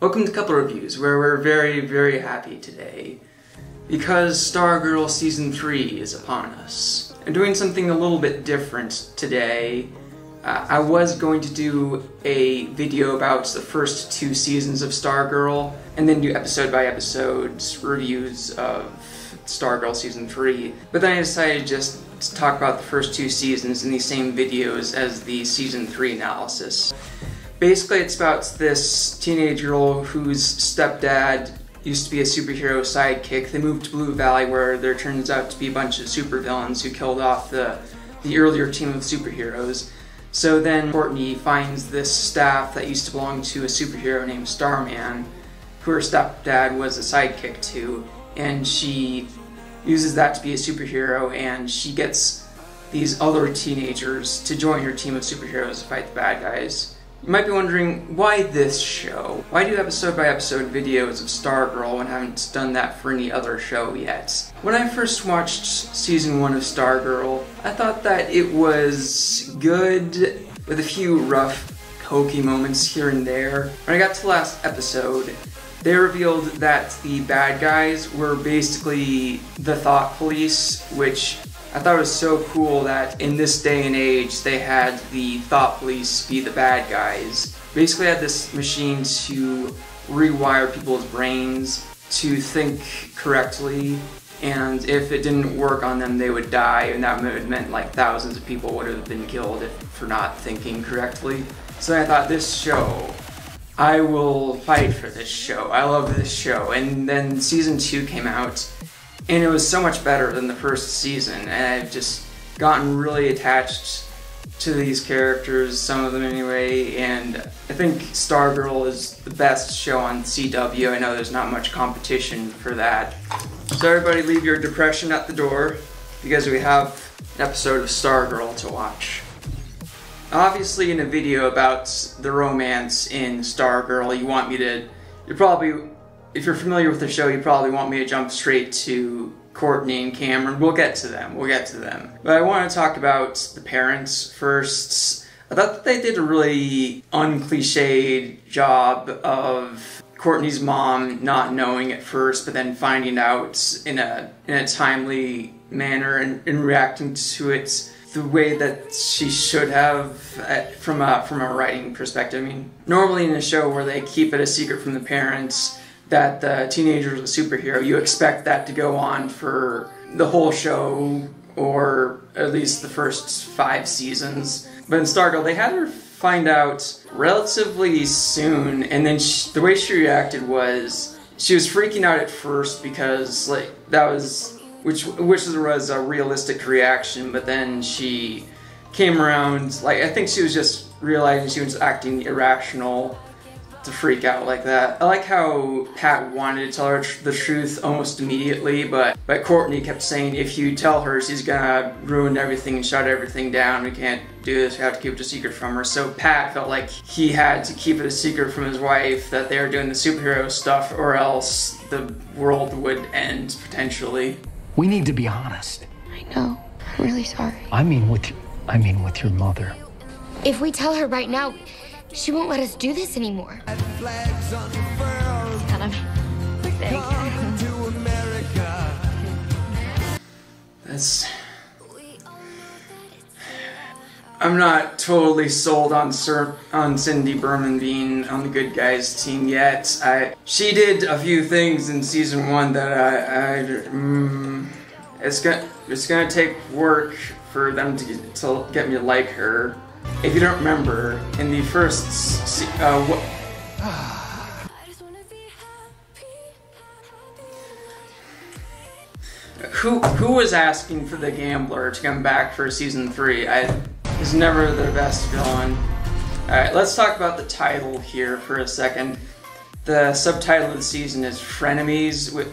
Welcome to Couple Reviews, where we're very, very happy today because Stargirl Season 3 is upon us. I'm doing something a little bit different today. Uh, I was going to do a video about the first two seasons of Stargirl, and then do episode by episode reviews of Stargirl Season 3, but then I decided just to talk about the first two seasons in the same videos as the Season 3 analysis. Basically, it's about this teenage girl whose stepdad used to be a superhero sidekick. They moved to Blue Valley where there turns out to be a bunch of supervillains who killed off the, the earlier team of superheroes. So then Courtney finds this staff that used to belong to a superhero named Starman, who her stepdad was a sidekick to, and she uses that to be a superhero and she gets these other teenagers to join her team of superheroes to fight the bad guys. You might be wondering, why this show? Why do episode by episode videos of Stargirl I haven't done that for any other show yet? When I first watched season 1 of Stargirl, I thought that it was good with a few rough, hokey moments here and there. When I got to the last episode, they revealed that the bad guys were basically the Thought Police, which I thought it was so cool that in this day and age they had the Thought Police be the bad guys. Basically had this machine to rewire people's brains to think correctly and if it didn't work on them they would die and that meant like thousands of people would have been killed if, for not thinking correctly. So I thought this show, I will fight for this show. I love this show. And then season two came out and it was so much better than the first season and I've just gotten really attached to these characters, some of them anyway, and I think Stargirl is the best show on CW. I know there's not much competition for that. So everybody leave your depression at the door because we have an episode of Stargirl to watch. Obviously in a video about the romance in Stargirl, you want me to, you're probably if you're familiar with the show, you probably want me to jump straight to Courtney and Cameron. We'll get to them. We'll get to them. But I want to talk about the parents first. I thought that they did a really uncliched job of Courtney's mom not knowing at first, but then finding out in a in a timely manner and, and reacting to it the way that she should have uh, from a from a writing perspective. I mean, normally in a show where they keep it a secret from the parents, that the teenager is a superhero, you expect that to go on for the whole show or at least the first five seasons. But in Stargirl, they had her find out relatively soon, and then she, the way she reacted was she was freaking out at first because like that was which which was a realistic reaction, but then she came around like I think she was just realizing she was acting irrational to freak out like that. I like how Pat wanted to tell her the truth almost immediately, but, but Courtney kept saying if you tell her, she's gonna ruin everything and shut everything down. We can't do this, we have to keep it a secret from her. So Pat felt like he had to keep it a secret from his wife that they were doing the superhero stuff or else the world would end potentially. We need to be honest. I know. I'm really sorry. I mean with I mean with your mother. If we tell her right now, she won't let us do this anymore. Kind of. That's. I'm not totally sold on Sir on Cindy Burman being on the good guys team yet. I she did a few things in season one that I, I mm, it's gonna it's gonna take work for them to to get me to like her. If you don't remember, in the first, uh, who who was asking for the gambler to come back for season three? I is never the best villain. All right, let's talk about the title here for a second. The subtitle of the season is Frenemies, with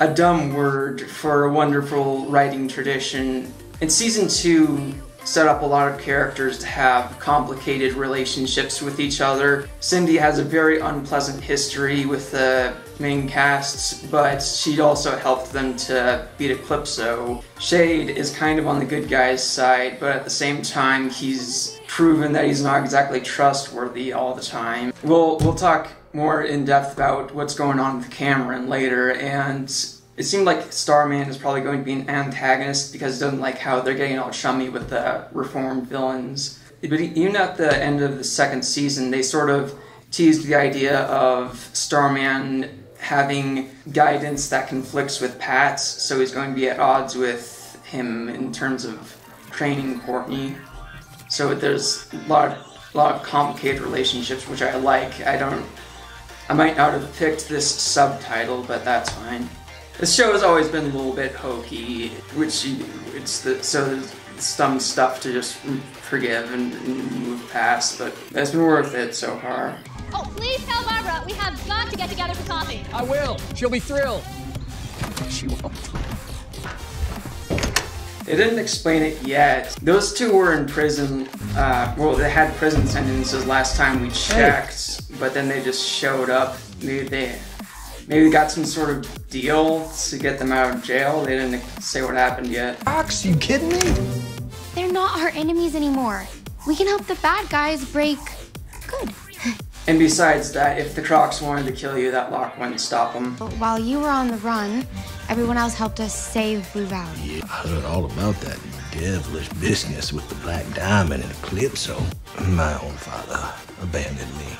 a dumb word for a wonderful writing tradition. In season two, set up a lot of characters to have complicated relationships with each other. Cindy has a very unpleasant history with the main casts, but she also helped them to beat Eclipso. Shade is kind of on the good guy's side, but at the same time, he's proven that he's not exactly trustworthy all the time. We'll we'll talk more in depth about what's going on with Cameron later, and it seemed like Starman is probably going to be an antagonist because he doesn't like how they're getting all chummy with the reformed villains. But even at the end of the second season, they sort of teased the idea of Starman having guidance that conflicts with Pat's, so he's going to be at odds with him in terms of training Courtney. So there's a lot of, a lot of complicated relationships, which I like. I don't. I might not have picked this subtitle, but that's fine. This show has always been a little bit hokey, which it's the so there's some stuff to just forgive and, and move past, but it's been worth it so far. Oh, please tell Barbara we have got to get together for coffee. I will. She'll be thrilled. She won't. They didn't explain it yet. Those two were in prison. Uh, well, they had prison sentences last time we checked, hey. but then they just showed up. Maybe they maybe got some sort of deal to get them out of jail. They didn't say what happened yet. Ox, you kidding me? They're not our enemies anymore. We can help the bad guys break good. And besides that, if the Crocks wanted to kill you, that lock wouldn't stop them. But while you were on the run, everyone else helped us save Blue Valley. Yeah, I heard all about that devilish business with the Black Diamond and Eclipso. My own father abandoned me.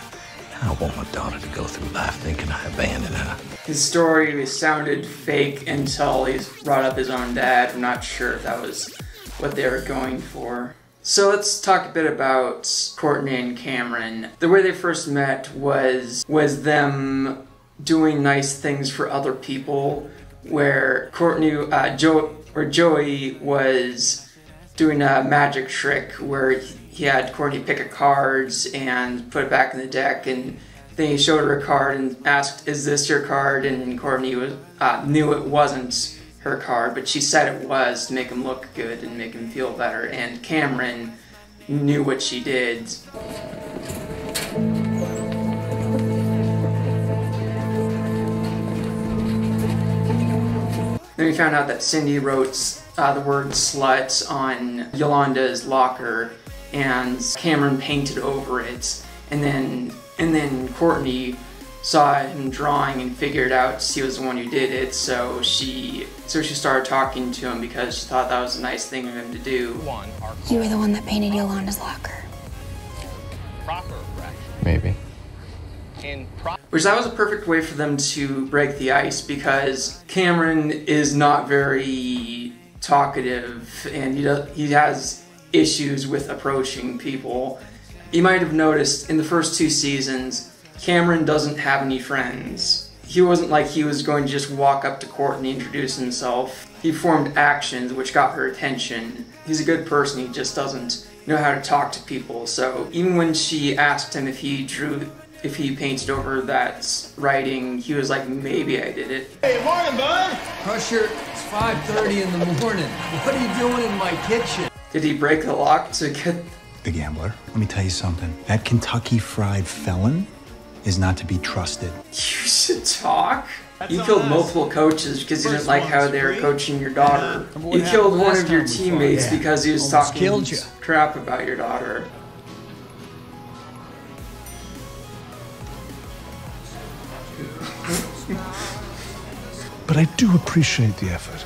I want my daughter to go through life thinking I abandoned her. His story sounded fake until he brought up his own dad. I'm not sure if that was what they were going for. So let's talk a bit about Courtney and Cameron. The way they first met was was them doing nice things for other people. Where Courtney, uh, Joe, or Joey was doing a magic trick where he had Courtney pick a cards and put it back in the deck, and then he showed her a card and asked, "Is this your card?" And Courtney was, uh, knew it wasn't her card, but she said it was to make him look good and make him feel better. And Cameron knew what she did. Then we found out that Cindy wrote uh, the word slut on Yolanda's locker, and Cameron painted over it. And then, and then Courtney saw him drawing and figured out he was the one who did it. So she so she started talking to him because she thought that was a nice thing of him to do. You were the one that painted Yolanda's locker. Proper, Maybe. Which that was a perfect way for them to break the ice because Cameron is not very talkative and he does, he has issues with approaching people. You might have noticed in the first two seasons Cameron doesn't have any friends. He wasn't like he was going to just walk up to court and introduce himself. He formed actions which got her attention. He's a good person, he just doesn't know how to talk to people. So even when she asked him if he drew if he painted over that writing, he was like, maybe I did it. Hey, morning, bud. Crusher, it's 5.30 in the morning. What are you doing in my kitchen? Did he break the lock to get... The gambler. Let me tell you something. That Kentucky Fried Felon is not to be trusted. You should talk. That's you killed multiple coaches because you didn't like how they were coaching your daughter. You killed one of your teammates yeah. because he was Almost talking crap about your daughter. but I do appreciate the effort.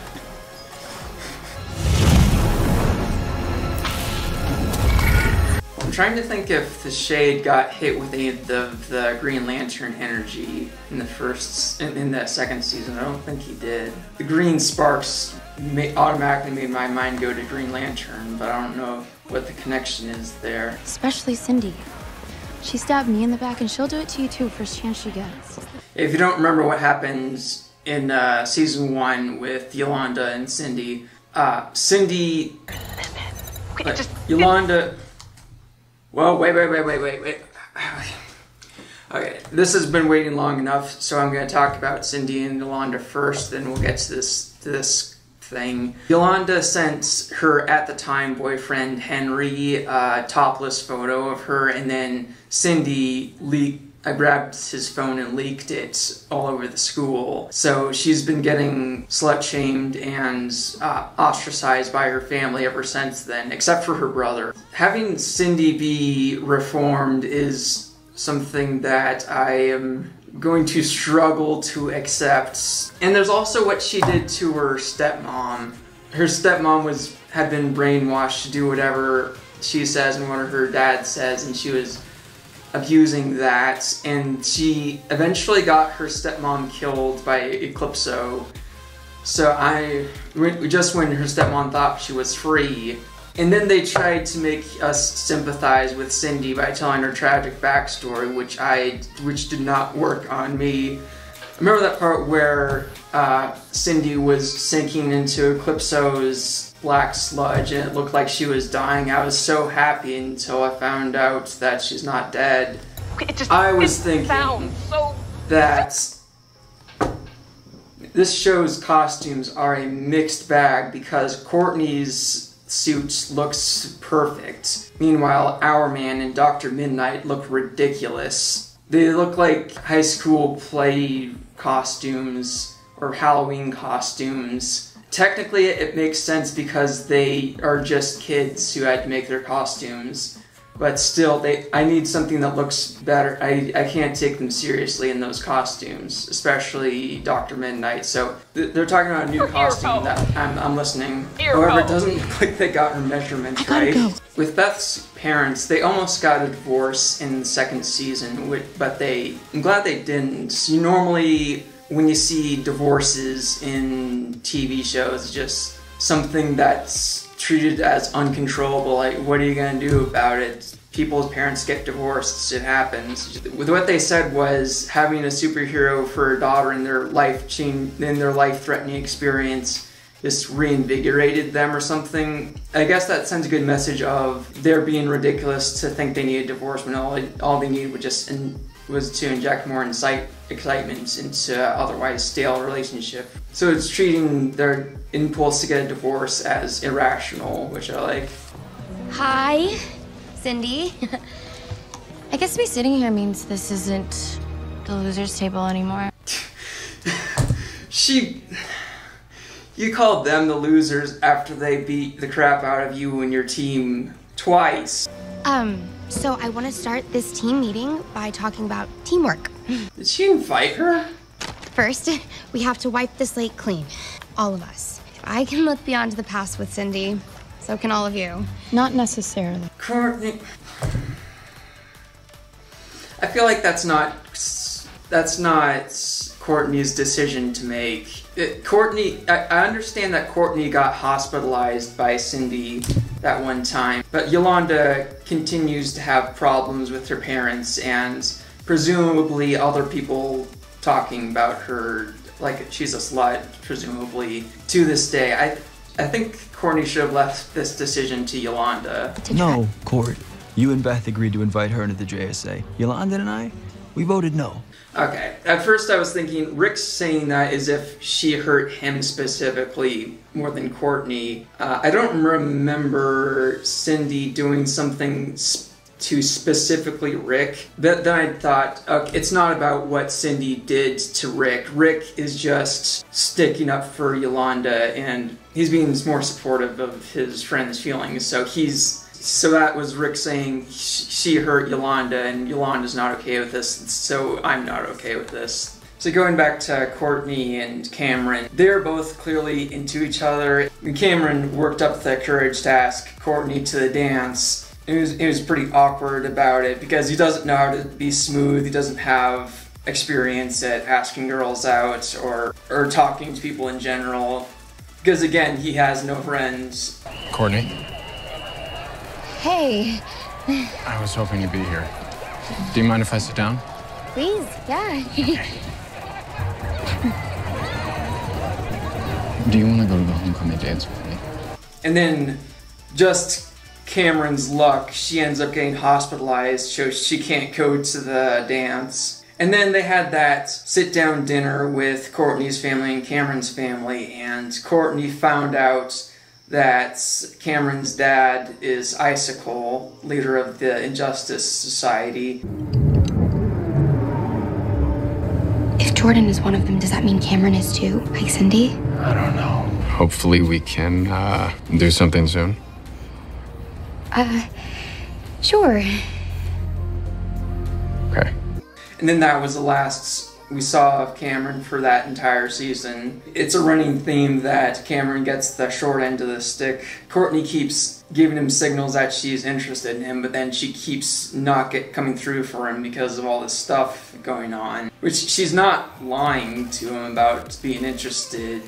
Trying to think if the shade got hit with any of the, the Green Lantern energy in the first, in, in the second season. I don't think he did. The green sparks may, automatically made my mind go to Green Lantern, but I don't know what the connection is there. Especially Cindy. She stabbed me in the back, and she'll do it to you too, first chance she gets. If you don't remember what happens in uh, season one with Yolanda and Cindy, uh, Cindy, uh, Yolanda. Well, wait, wait, wait, wait, wait, wait. Okay, this has been waiting long enough, so I'm going to talk about Cindy and Yolanda first, then we'll get to this this thing. Yolanda sent her at the time boyfriend Henry a topless photo of her, and then Cindy leaked I grabbed his phone and leaked it all over the school. So she's been getting slut shamed and uh, ostracized by her family ever since then, except for her brother. Having Cindy be reformed is something that I am going to struggle to accept. And there's also what she did to her stepmom. Her stepmom was had been brainwashed to do whatever she says and what her dad says, and she was abusing that. And she eventually got her stepmom killed by Eclipso. So I, just when her stepmom thought she was free, and then they tried to make us sympathize with Cindy by telling her tragic backstory, which I, which did not work on me. I remember that part where uh, Cindy was sinking into Eclipso's black sludge and it looked like she was dying. I was so happy until I found out that she's not dead. Just, I was thinking so... that this show's costumes are a mixed bag because Courtney's suit looks perfect. Meanwhile, Hourman and Dr. Midnight look ridiculous. They look like high school play costumes or Halloween costumes. Technically, it makes sense because they are just kids who had to make their costumes. But still, they I need something that looks better. I, I can't take them seriously in those costumes, especially Dr. Midnight. So th- they're talking about a new costume that I'm, I'm listening. However, it doesn't look like they got her measurements right. go. With Beth's parents, they almost got a divorce in the second season, but they I'm glad they didn't. You normally when you see divorces in TV shows, just something that's treated as uncontrollable. Like, what are you gonna do about it? People's parents get divorced. It happens. With what they said was having a superhero for a daughter in their life change in their life threatening experience just reinvigorated them or something. I guess that sends a good message of they're being ridiculous to think they need a divorce when all all they need was just in, was to inject more incite, excitement into otherwise stale relationship. So it's treating their impulse to get a divorce as irrational, which I like. Hi, Cindy. I guess me sitting here means this isn't the loser's table anymore. She. You called them the losers after they beat the crap out of you and your team twice. Um, so I want to start this team meeting by talking about teamwork. Did she invite her? First, we have to wipe the slate clean. All of us. If I can look beyond the past with Cindy, so can all of you. Not necessarily. Courtney. I feel like that's not that's not Courtney's decision to make. It, Courtney, I, I understand that Courtney got hospitalized by Cindy that one time, but Yolanda continues to have problems with her parents and presumably other people talking about her like she's a slut, presumably to this day. I I think Courtney should have left this decision to Yolanda. No, Court. You and Beth agreed to invite her into the JSA. Yolanda and I, we voted no. Okay. At first, I was thinking Rick's saying that as if she hurt him specifically more than Courtney. Uh, I don't remember Cindy doing something sp- to specifically Rick. But then I thought, okay, it's not about what Cindy did to Rick. Rick is just sticking up for Yolanda, and he's being more supportive of his friend's feelings. So he's so that was Rick saying she hurt Yolanda, and Yolanda's not okay with this, so I'm not okay with this. So going back to Courtney and Cameron, they're both clearly into each other. Cameron worked up the courage to ask Courtney to the dance. He was, he was pretty awkward about it because he doesn't know how to be smooth. He doesn't have experience at asking girls out or or talking to people in general. Because again, he has no friends. Courtney, Hey, I was hoping you'd be here. Do you mind if I sit down? please, yeah. Do you want to go to the homecoming dance with me? And then just Cameron's luck, she ends up getting hospitalized, so she can't go to the dance. And then they had that sit down dinner with Courtney's family and Cameron's family, and Courtney found out that Cameron's dad is Icicle, leader of the Injustice Society. If Jordan is one of them, does that mean Cameron is too? Like Cindy? I don't know. Hopefully, we can uh, do something soon. Uh, sure. Okay. And then that was the last we saw of Cameron for that entire season. It's a running theme that Cameron gets the short end of the stick. Courtney keeps giving him signals that she's interested in him, but then she keeps not get coming through for him because of all this stuff going on. Which she's not lying to him about being interested,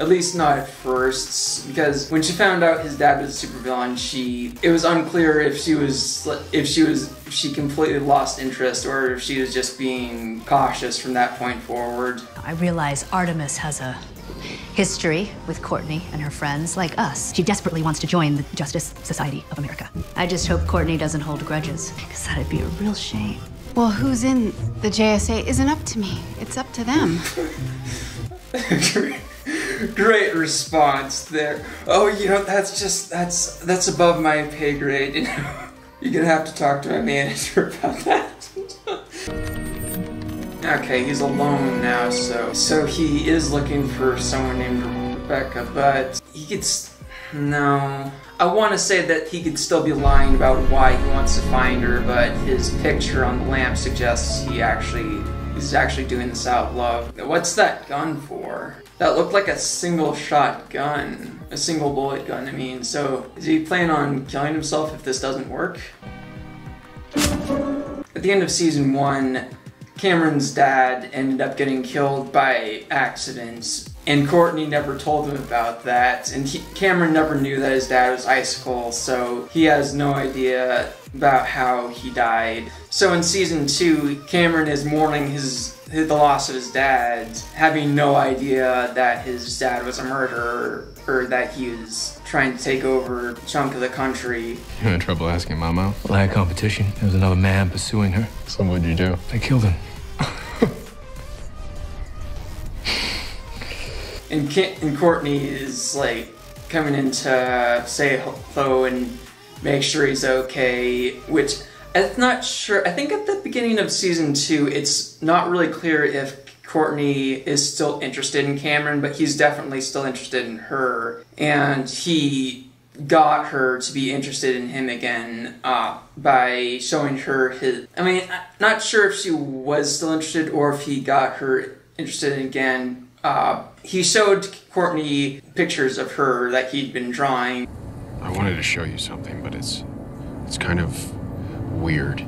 at least not at first, because when she found out his dad was a supervillain, she it was unclear if she was if she was if she completely lost interest or if she was just being cautious from that point forward. I realize Artemis has a history with Courtney and her friends, like us. She desperately wants to join the Justice Society of America. I just hope Courtney doesn't hold grudges, because that'd be a real shame. Well, who's in the JSA isn't up to me. It's up to them. Great response there. Oh, you know, that's just that's that's above my pay grade. You know, you're gonna have to talk to my manager about that. Okay, he's alone now, so so he is looking for someone named Rebecca, but he gets no. I want to say that he could still be lying about why he wants to find her, but his picture on the lamp suggests he actually he's actually doing this out of love. What's that gun for? That looked like a single shot gun, a single bullet gun. I mean, so is he planning on killing himself if this doesn't work? At the end of season one, Cameron's dad ended up getting killed by accident, and Courtney never told him about that. And he, Cameron never knew that his dad was Icicle, so he has no idea about how he died. So in season two, Cameron is mourning his the loss of his dad, having no idea that his dad was a murderer or that he was trying to take over a chunk of the country. You had trouble asking Mom out? Well, I had competition. There was another man pursuing her. So what'd you do? I killed him. And, and Courtney is like coming in to say hello and make sure he's okay, which I'm not sure. I think at the beginning of season two, it's not really clear if Courtney is still interested in Cameron, but he's definitely still interested in her. And he got her to be interested in him again uh, by showing her his. I mean, I'm not sure if she was still interested or if he got her interested again. Uh, he showed Courtney pictures of her that he'd been drawing. I wanted to show you something, but it's it's kind of weird.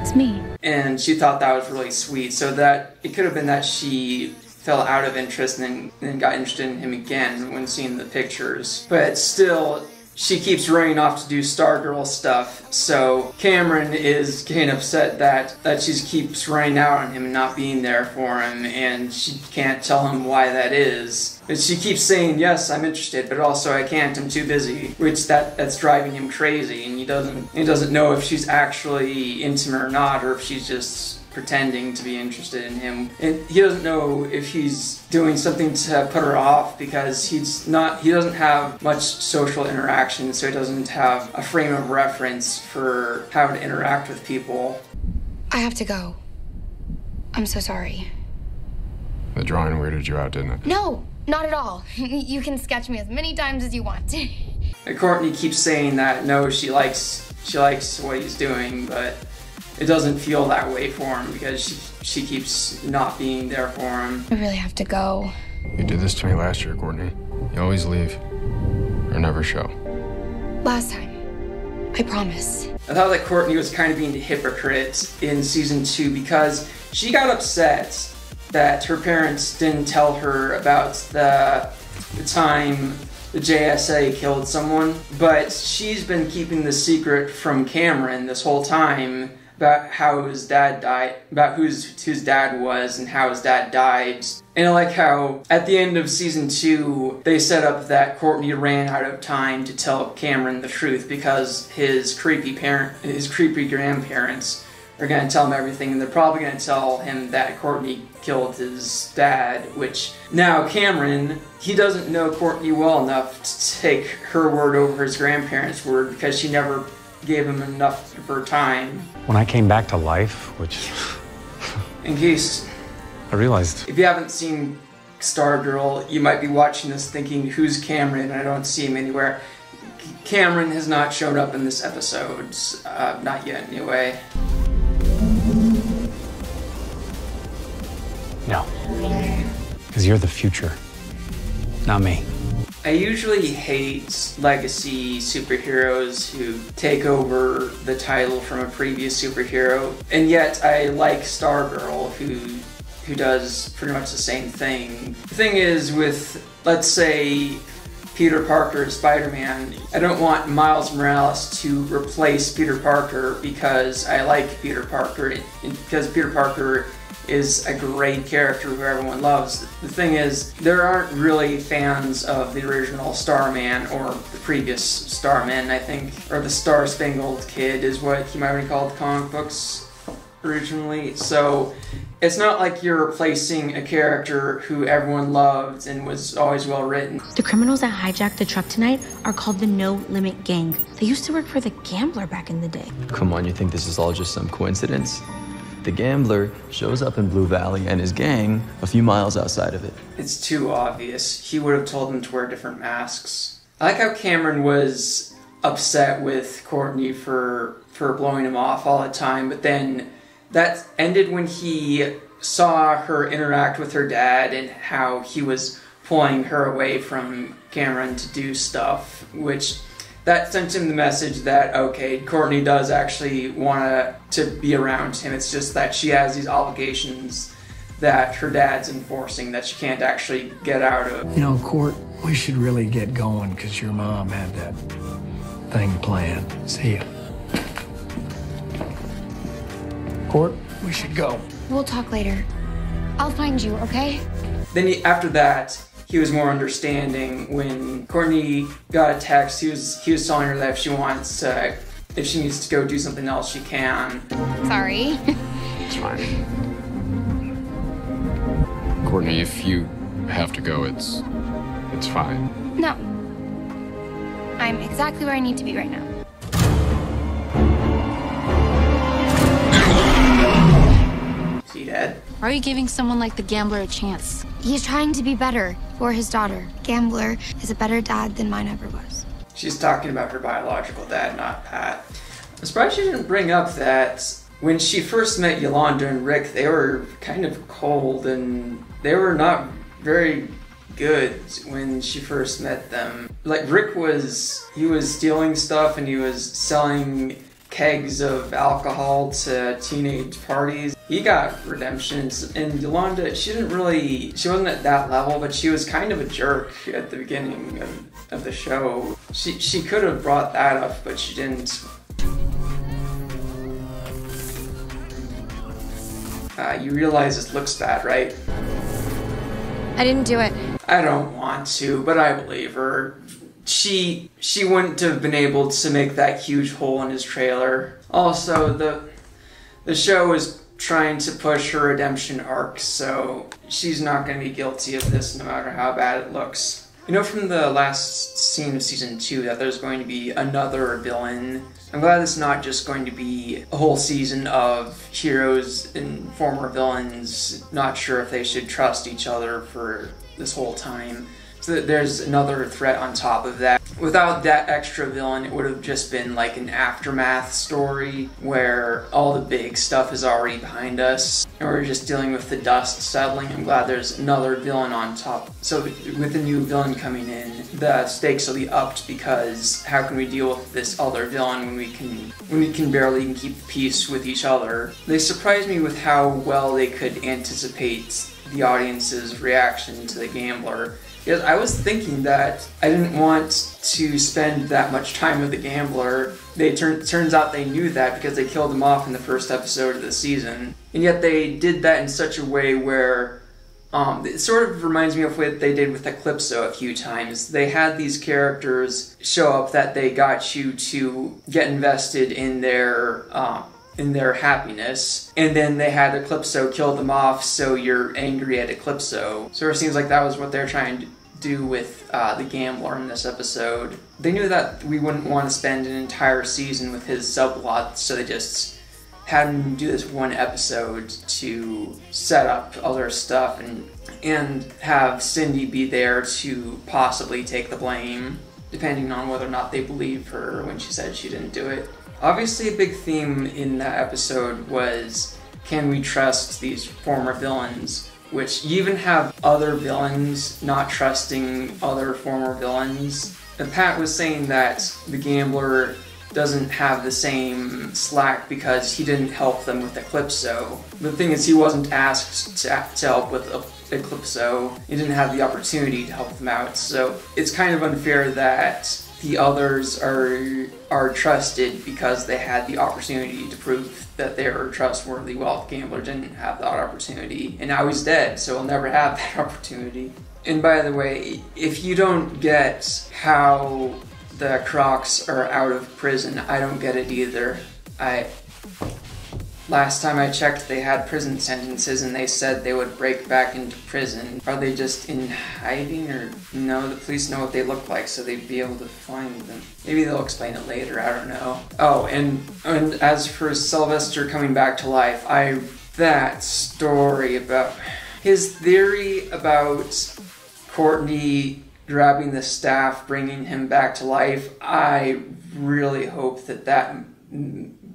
It's me. And she thought that was really sweet. So that it could have been that she fell out of interest and then, then got interested in him again when seeing the pictures. But still, she keeps running off to do Stargirl stuff. So Cameron is getting upset that that she keeps running out on him and not being there for him, and she can't tell him why that is. But she keeps saying, "Yes, I'm interested, but also I can't. I'm too busy," which that that's driving him crazy, and he doesn't he doesn't know if she's actually intimate or not, or if she's just pretending to be interested in him. And he doesn't know if he's doing something to put her off because he's not he doesn't have much social interaction, so he doesn't have a frame of reference for how to interact with people. I have to go. I'm so sorry. The drawing weirded you out, didn't it? No, not at all. you can sketch me as many times as you want. and Courtney keeps saying that no, she likes she likes what he's doing, but it doesn't feel that way for him because she, she keeps not being there for him. I really have to go. You did this to me last year, Courtney. You always leave or never show. Last time. I promise. I thought that Courtney was kind of being a hypocrite in season two because she got upset that her parents didn't tell her about the, the time the JSA killed someone, but she's been keeping the secret from Cameron this whole time about how his dad died, about whose his dad was and how his dad died. And I like how at the end of season two, they set up that Courtney ran out of time to tell Cameron the truth because his creepy parent, his creepy grandparents are going to tell him everything, and they're probably going to tell him that Courtney killed his dad. Which now Cameron, he doesn't know Courtney well enough to take her word over his grandparents' word because she never gave him enough of her time. When I came back to life, which In case I realized if you haven't seen Stargirl, you might be watching this thinking, "Who's Cameron?" I don't see him anywhere. Cameron has not shown up in this episode, uh, not yet, anyway. no, because you're the future, not me. I usually hate legacy superheroes who take over the title from a previous superhero, and yet I like Stargirl who who does pretty much the same thing. The thing is with let's say Peter Parker Spider-Man, I don't want Miles Morales to replace Peter Parker because I like Peter Parker because Peter Parker is a great character who everyone loves. The thing is, there aren't really fans of the original Starman or the previous Starman, I think, or the Star Spangled Kid is what he might be called comic books originally. So it's not like you're replacing a character who everyone loved and was always well written. The criminals that hijacked the truck tonight are called the No Limit Gang. They used to work for the Gambler back in the day. Come on, you think this is all just some coincidence? The gambler shows up in Blue Valley and his gang a few miles outside of it. It's too obvious. He would have told them to wear different masks. I like how Cameron was upset with Courtney for for blowing him off all the time, but then that ended when he saw her interact with her dad and how he was pulling her away from Cameron to do stuff, which that sent him the message that okay, Courtney does actually want to be around him. It's just that she has these obligations that her dad's enforcing that she can't actually get out of. You know, Court, we should really get going because your mom had that thing planned. See ya. Court, we should go. We'll talk later. I'll find you, okay? Then he, after that, he was more understanding. When Courtney got a text, he was he was telling her that if she wants to, if she needs to go do something else, she can. Sorry. It's fine. Courtney, if you have to go, it's it's fine. no. I'm exactly where I need to be right now. Is he dead? Why are you giving someone like the gambler a chance? He's trying to be better for his daughter. Gambler is a better dad than mine ever was. She's talking about her biological dad, not Pat. I'm surprised she didn't bring up that when she first met Yolanda and Rick, they were kind of cold and they were not very good when she first met them. Like Rick was, he was stealing stuff and he was selling kegs of alcohol to teenage parties. He got redemptions, and Yolanda, she didn't really, she wasn't at that level, but she was kind of a jerk at the beginning of, of the show. She she could have brought that up, but she didn't. Uh, you realize this looks bad, right? I didn't do it. I don't want to, but I believe her. She she wouldn't have been able to make that huge hole in his trailer. Also, the the show is trying to push her redemption arc, so she's not going to be guilty of this no matter how bad it looks. You know from the last scene of season two that there's going to be another villain. I'm glad it's not just going to be a whole season of heroes and former villains not sure if they should trust each other for this whole time. So there's another threat on top of that. Without that extra villain, it would have just been like an aftermath story where all the big stuff is already behind us and we're just dealing with the dust settling. I'm glad there's another villain on top. So with the new villain coming in, the stakes will be upped because how can we deal with this other villain when we can when we can barely keep peace with each other? They surprised me with how well they could anticipate the audience's reaction to the gambler. Because I was thinking that I didn't want to spend that much time with the gambler. They turn, turns out they knew that because they killed him off in the first episode of the season, and yet they did that in such a way where um, it sort of reminds me of what they did with Eclipso a few times. They had these characters show up that they got you to get invested in their um, in their happiness, and then they had Eclipso kill them off, so you're angry at Eclipso. So of seems like that was what they're trying to do with uh, the gambler in this episode. They knew that we wouldn't want to spend an entire season with his subplot, so they just had him do this one episode to set up other stuff and and have Cindy be there to possibly take the blame, depending on whether or not they believe her when she said she didn't do it. Obviously, a big theme in that episode was can we trust these former villains? Which you even have other villains not trusting other former villains. And Pat was saying that the gambler doesn't have the same slack because he didn't help them with Eclipso. The thing is, he wasn't asked to, to help with Eclipso. He didn't have the opportunity to help them out. So it's kind of unfair that the others are are trusted because they had the opportunity to prove that they were trustworthy. While the gambler didn't have that opportunity and now he's dead so he'll never have that opportunity. And by the way if you don't get how the Crocks are out of prison i don't get it either. I Last time I checked, they had prison sentences and they said they would break back into prison. Are they just in hiding or no? The police know what they look like, so they'd be able to find them. Maybe they'll explain it later, I don't know. Oh, and, and as for Sylvester coming back to life, I. That story about. His theory about Courtney grabbing the staff, bringing him back to life, I really hope that that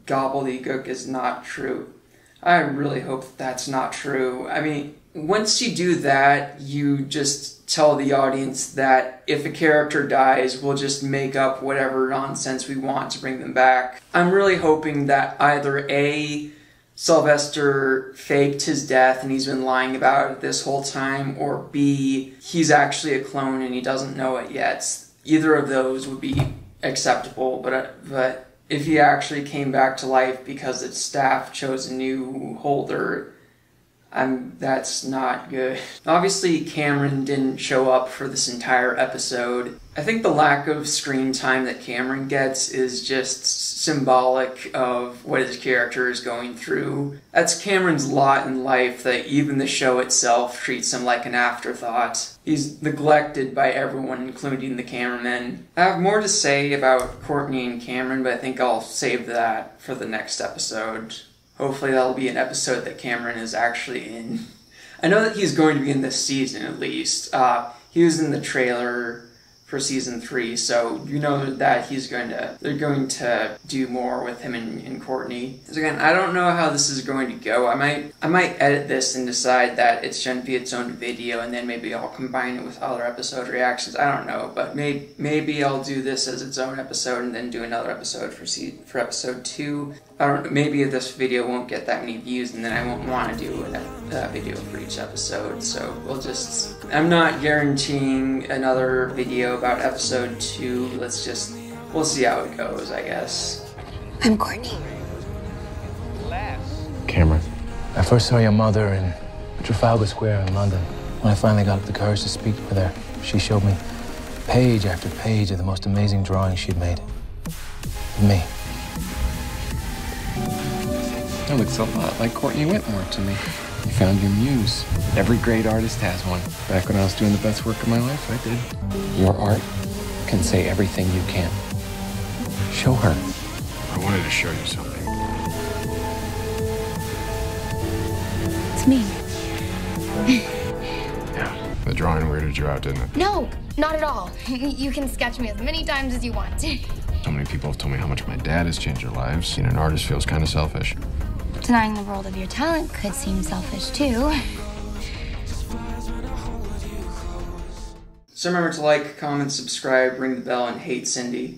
gobbledygook is not true. I really hope that that's not true. I mean, once you do that, you just tell the audience that if a character dies, we'll just make up whatever nonsense we want to bring them back. I'm really hoping that either A, Sylvester faked his death and he's been lying about it this whole time, or B, he's actually a clone and he doesn't know it yet. Either of those would be acceptable, but, but if he actually came back to life because its staff chose a new holder, I'm, that's not good. Obviously, Cameron didn't show up for this entire episode. I think the lack of screen time that Cameron gets is just symbolic of what his character is going through. That's Cameron's lot in life that even the show itself treats him like an afterthought. He's neglected by everyone, including the cameramen. I have more to say about Courtney and Cameron, but I think I'll save that for the next episode. Hopefully, that'll be an episode that Cameron is actually in. I know that he's going to be in this season at least. Uh, he was in the trailer for season three, so you know that he's going to they're going to do more with him and, and Courtney. So again, I don't know how this is going to go. I might I might edit this and decide that it shouldn't be its own video, and then maybe I'll combine it with other episode reactions. I don't know, but maybe maybe I'll do this as its own episode and then do another episode for see for episode two. I don't. Maybe this video won't get that many views, and then I won't want to do a, video for each episode. So we'll just. I'm not guaranteeing another video about episode two. Let's just. We'll see how it goes. I guess. I'm Courtney. Cameron. I first saw your mother in Trafalgar Square in London. When I finally got up the courage to speak with her, she showed me page after page of the most amazing drawings she'd made. Of me. Looks a lot like Courtney Whitmore to me. You found your muse. Every great artist has one. Back when I was doing the best work of my life, I did. Your art can say everything you can. Show her. I wanted to show you something. It's me. yeah. The drawing weirded you out, didn't it? No, not at all. You can sketch me as many times as you want. So many people have told me how much my dad has changed their lives. Seeing an artist feels kind of selfish. Denying the world of your talent could seem selfish too. So remember to like, comment, subscribe, ring the bell, and hate Cindy.